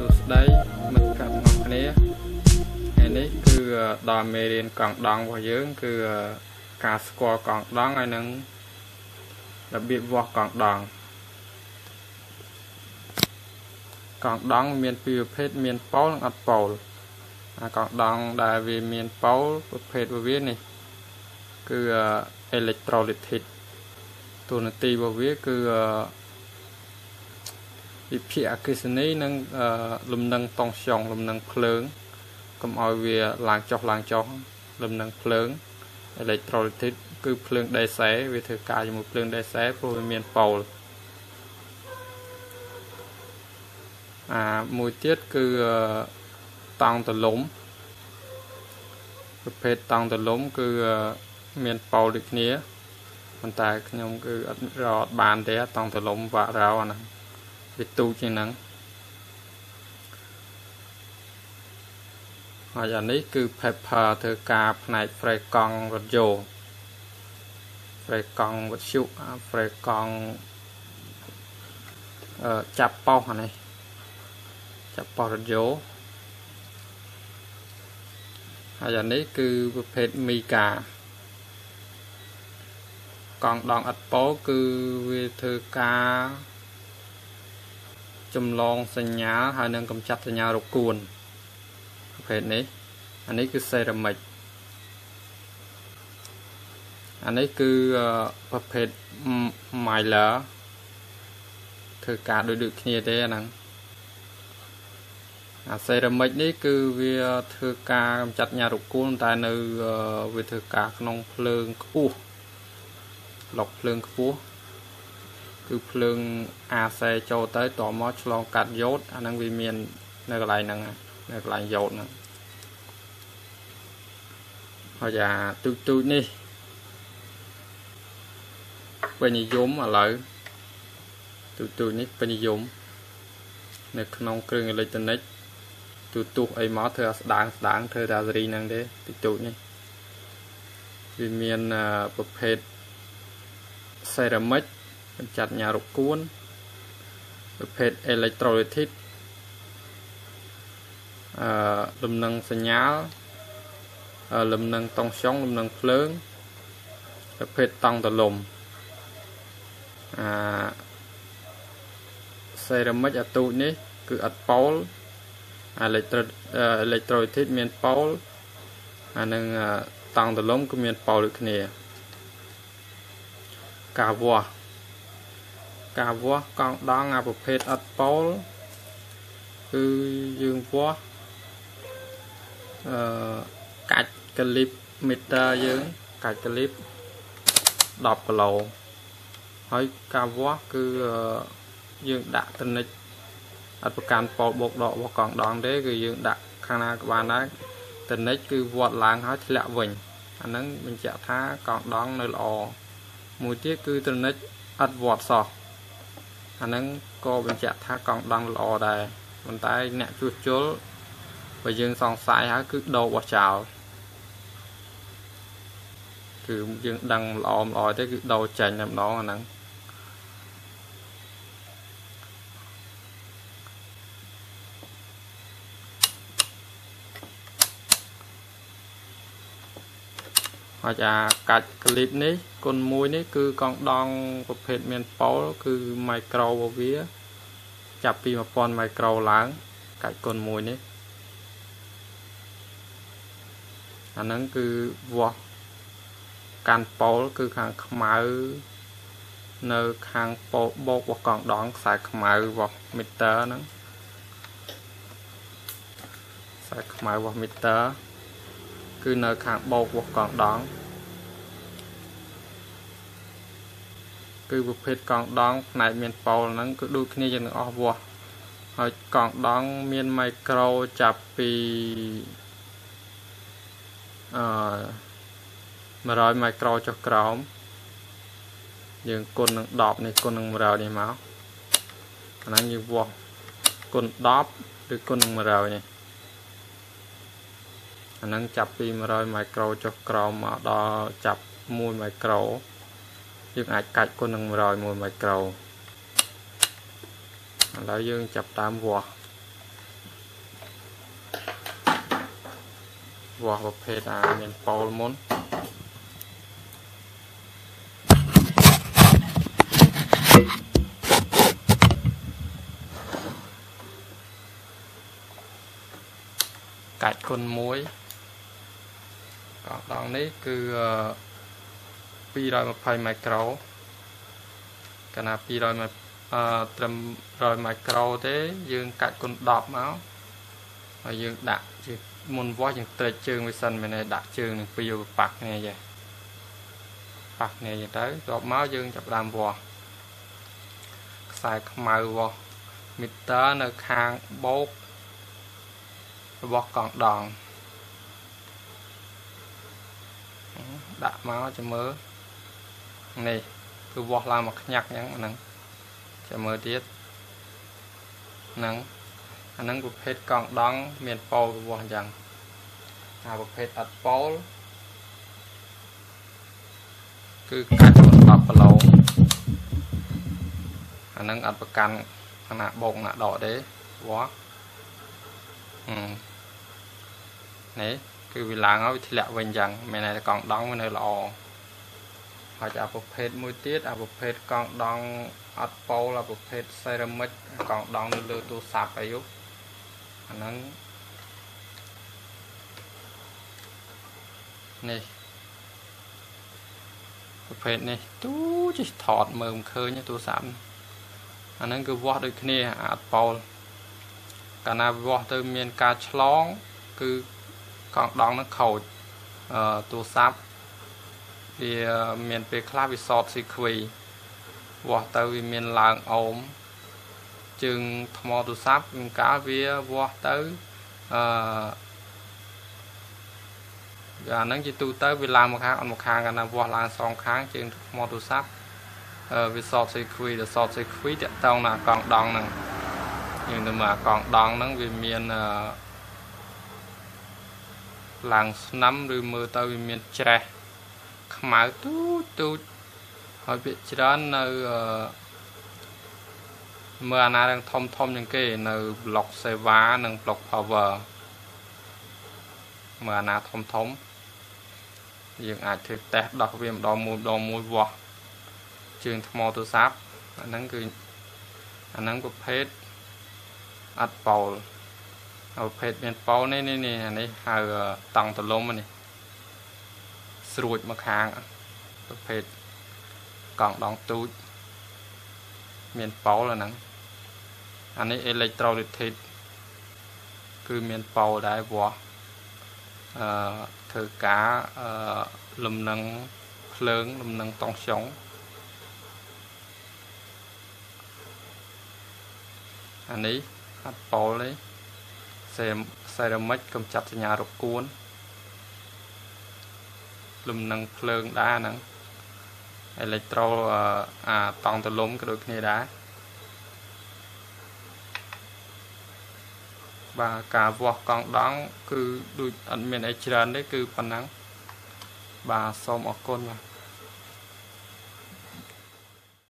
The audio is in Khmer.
សួស្តីមិត្តភក្តិទាំងគ្នាថ្ងៃនេះគឺដល់មេរៀនកង់ដងរបស់យើង គឺការស្គាល់កង់ដងហើយនឹងរបៀបវាស់កង់ដងកង់ដងមានពីរប្រភេទមានប៉ូលនិងអត់ប៉ូលអាកង់ដងដែលវាមានប៉ូលប្រភេទរបស់វានេះ គឺ electrolytic តួនាទីរបស់វាគឺ វិភាគអគ្គិសនីនិងលំនឹងតង់ស្យុងលំនឹងភ្លើងកុំឲ្យវាឡើងចុះឡើងចុះលំនឹងភ្លើង electrolytic គឺភ្លើង DC វាធ្វើការជាមួយភ្លើង DC ព្រោះវាមានប៉ូលអាមួយទៀតគឺតង់ទលំប្រភេទតង់ទលំគឺមានប៉ូលដូចគ្នាប៉ុន្តែខ្ញុំគឺអត់រត់បានទេតង់ទលំវាក់រោអាហ្នឹង វាទូជាងហ្នឹងហើយអានេះគឺ paper ធ្វើការផ្នែក frame កង់រថយន្ត frame កង់វិទ្យុ frame កង់អឺចាប់ប៉ោះអានេះចាប់ប៉ោះរថយន្តហើយអានេះគឺប្រភេទមីកាកង់ដងអត់ប៉ោគឺវាធ្វើការ ចម្លងសញ្ញាហើយនឹងកម្ចាត់សញ្ញារកួនប្រភេទនេះអានេះគឺសេរ៉ាមិចអានេះគឺប្រភេទ mylar ធ្វើការដូចដូចគ្នាទេអាហ្នឹងអាសេរ៉ាមិចនេះគឺវាធ្វើការកម្ចាត់ញ៉ារកូលតែនៅវាធ្វើការក្នុងភ្លើងខ្ពស់ឡុកភ្លើងខ្ពស់ គឺភ្លើងអាសេចូលទៅតមកឆ្លងកាត់យ៉ូតអាហ្នឹងវាមាន នៅកន្លែងហ្នឹងនៅកន្លែងយ៉ូតហ្នឹងហើយអាទូចទូចនេះពេញនិយមឥឡូវទូចទូចនេះពេញនិយមនៅក្នុងគ្រឿងអេឡិចត្រូនិកទូទុះអីមកធ្វើឲ្យស្ដាងស្ដាងធ្វើតែសេរីហ្នឹងទេទូចទូចនេះវាមានប្រភេទសេរ៉ាមិច បញ្ចាត់ញ៉ារកួនប្រភេទ electrolytic អឺលំនឹងសញ្ញាលលំនឹងតង់ស្យុងលំនឹងភ្លើងប្រភេទតង់ទលំអាសេរ៉ាមិចអាទូចនេះ គឺអត់ប៉ូល electro electrolytic មានប៉ូលអានឹងតង់ទលំគឺមានប៉ូលដូចគ្នា ការវាស់ ការវាស់កង់ដងអាប្រភេទអត់ប៉ូលគឺយើងវាស់អឺកាច់កលីបមីតឺយើងកាច់កលីប10គីឡូហើយការវាស់គឺយើងដាក់តនិចអត់ប្រកាន់ប៉ូលបូកដករបស់កង់ដងទេគឺយើងដាក់ខាងណាក៏បានដែរតនិចគឺវាត់ឡើងហើយធ្លាក់វិញអាហ្នឹងបញ្ជាក់ថាកង់ដងនៅល្អមួយទៀតគឺតនិចអត់វាត់សោះ អាហ្នឹងក៏បញ្ជាក់ថាកង់ដង់ល្អដែរប៉ុន្តែអ្នកជួសជុលបើយើងសង្ស័យហើយគឺដោបោះចោលគឺយើងដឹងល្អល្អទេគឺដោចេញតែម្ដងអាហ្នឹង ហើយអាកាច់ក្លីបនេះគុណមួយនេះគឺកង់ដងប្រភេទមានប៉ូលគឺម៉ៃក្រូរបស់វា ចាប់ពី1000ម៉ៃក្រូឡើងកាច់គុណមួយនេះអាហ្នឹងគឺវាស់កាន់ប៉ូលគឺខាងខ្មៅនៅខាងប៉ូលបោករបស់កង់ដងខ្សែខ្មៅរបស់មីតឺហ្នឹងខ្សែខ្មៅរបស់មីតឺ គឺនៅខាងបោករបស់កង់ដងគឺប្រភេទកង់ដងផ្នែកមានប៉ូលហ្នឹងគឺដូចគ្នាយ៉ាងទាំងអស់វាស់ហើយកង់ដងមានមីក្រូចាប់ពីអឺ100មីក្រូចុះក្រោមយើងគុណនឹង10នេះគុណនឹង100នេះមកអាហ្នឹងយើងវាស់គុណ10ឬគុណនឹង100នេះ អាហ្នឹងចាប់ពី100មីក្រូចុះក្រោមមកដល់ចាប់1មីក្រូយើងអាចកាច់គុណនឹង101មីក្រូឥឡូវយើងចាប់តាមវាស់វាស់ប្រភេទអាមានប៉ូលមុនកាច់គុណ1 កងដងនេះគឺ220មីក្រូកាលណា200មីអឺត្រឹម100មីក្រូទេ យើងកាច់គុណ10មកហើយយើងដាក់ជាមុនវាស់យើងត្រេកជើងវាសិនមែនទេដាក់ជើងនឹងពីរប៉ះគ្នាចេះប៉ះគ្នាចឹងទៅទប់មកយើងចាប់ដើមវាស់ខ្សែខ្មៅវាស់មីតឺនៅខាងបោករបស់កង់ដង ដាក់មកចាំមើលនេះគឺវាស់ឡើងមកខ្ញាក់អញ្ចឹងហ្នឹងចាំមើលទៀតហ្នឹងអាហ្នឹងប្រភេទកង់ដង មានប៉ូលវាស់អញ្ចឹងអាប្រភេទអត់ប៉ូលគឺកាច់10គីឡូអាហ្នឹងអត់ប្រកាន់ខណៈបោកណាដកទេវាស់នេះ គឺវាឡើងហើយវាធ្លាក់វិញចឹងមានតែកង់ដង់វានៅល្អហើយអាប្រភេទមួយទៀតអាប្រភេទកង់ដង់អត់ប៉ូលអាប្រភេទសេរ៉ាមិចកង់ដង់នៅលើទូរស័ព្ទអីយុអាហ្នឹងនេះប្រភេទនេះទូជិះថតមើលមិនឃើញទូរស័ព្ទអាហ្នឹងគឺវាស់ដូចគ្នាអត់ប៉ូលកាលណាវាស់ទៅមានការឆ្លង គឺ កង់ដងនឹងខូចអឺទូរស័ព្ទវាមានពេលខ្លះវាសតស៊ីខ្វីវាស់ទៅវាមានឡើងអោមជើងថ្មទូរស័ព្ទវាកាលវាវាស់ទៅអឺអាហ្នឹងជាទូទៅវាឡើងមកខាងអត់មកខាងកាលណាវាស់ឡើងសងខាងជើងថ្មទូរស័ព្ទអឺវាសតស៊ីខ្វីដល់សតស៊ីខ្វីតាក់តងនឹងកង់ដងហ្នឹងយើងទៅមើលកង់ដងហ្នឹងវាមានអឺ ឡើងស្នឹមឬមើលទៅវាមានច្រេះខ្មៅទូចទូចហើយវាច្រើននៅមើលអាណារឿងធំធំជាងគេនៅ block Seva និង block Power មើលអាណាធំធំយើងអាចធ្វើតេស្តដោះវាម្ដងមួយម្ដងមួយវាស់ជើងថ្មទូរស័ព្ទអាហ្នឹងគឺអាហ្នឹងប្រភេទអត់ប៉ូល ប្រភេទមានប៉ូលនេះនេះនេះអានេះហៅតង់ទលំនេះស្រួចមកខាងប្រភេទកង់ដងទូចមានប៉ូលអាហ្នឹងអានេះ electrolytic គឺមានប៉ូលដែរវាស់អឺធ្វើការអឺលំនឹងភ្លើងលំនឹងតង់ខ្យងអានេះអត់ប៉ូលនេះ សេរ៉ាមិចកំចាត់សញ្ញារកួនលំនឹងភ្លើងដែរហ្នឹងអេឡិចត្រូលអាតង់ទលំក៏ដូចគ្នាដែរបាទការវាស់កង់ដង់គឺដូចអត់មានអីច្រើនទេគឺប៉ុណ្ណឹងបាទសូមអរគុណបាទ